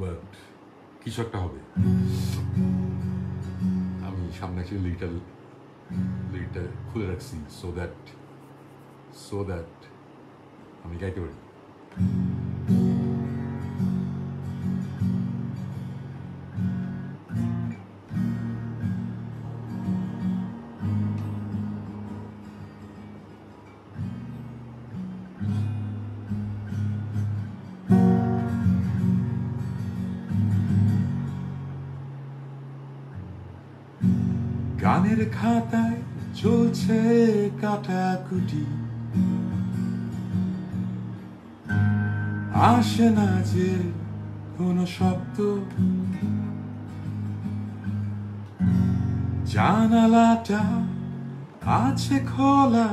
But কিছু একটা হবে। আমি সামনে একটা লিটার লিটার খুলে রাখছি সো দ্যাট সো দ্যাট আমি গাইতে পারি। গানের খাতায় চলছে কাটাকুটি। আসে না যে কোনো শব্দ। জানালাটা আছে খোলা।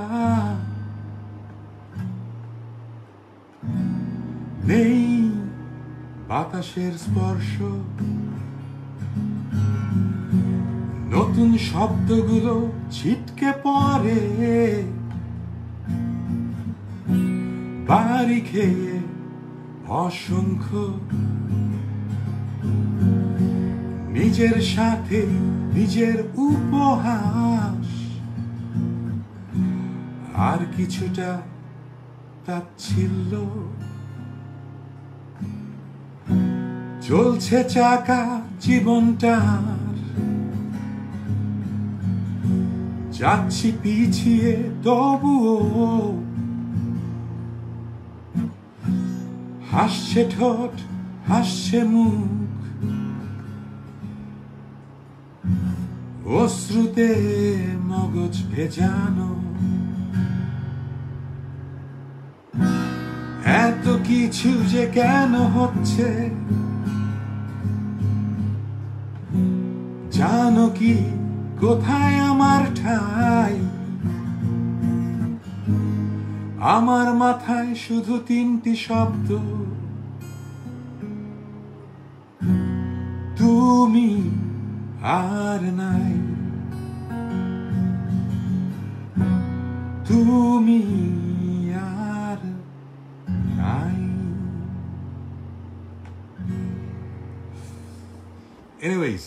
নেই বাতাসের স্পর্শ। নতুন শব্দগুলো ছিটকে পড়ে। বাড়ি খেয়ে অসংখ্য নিজের সাথে নিজের উপহাস। আর কিছুটা তাচ্ছিল্য চলছে চাকা জীবনটার যাচ্ছি পিছিয়ে, তবুও হাসছে ঠোঁট, হাসছে মুখ। অশ্রুতে মগজ ভেজানো। এত কিছু যে কেন হচ্ছে? জানো কি কোথায় আমার ঠাই? আমার মাথায় শুধু তিনটি শব্দ। তুমি আর নাই। তুমি আর নাই। এনিওয়েজ